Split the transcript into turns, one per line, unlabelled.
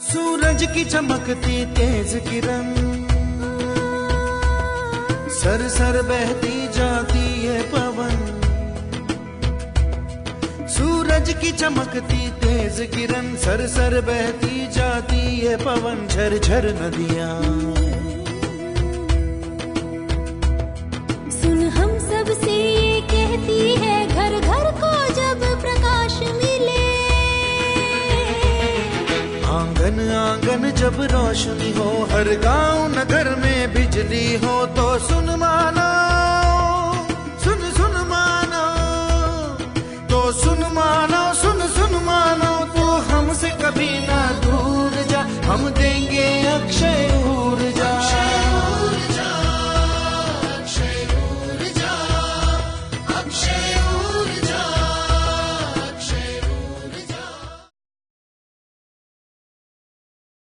सूरज की चमकती तेज किरण। Sir sir बहती जाती है पवन। सूरज की चमकती तेज किरण, सर सर बहती जाती है पवन। झर झर नदियाँ। आँगन आँगन जब रोशनी हो हर गाँव नगर में बिजली हो तो सुन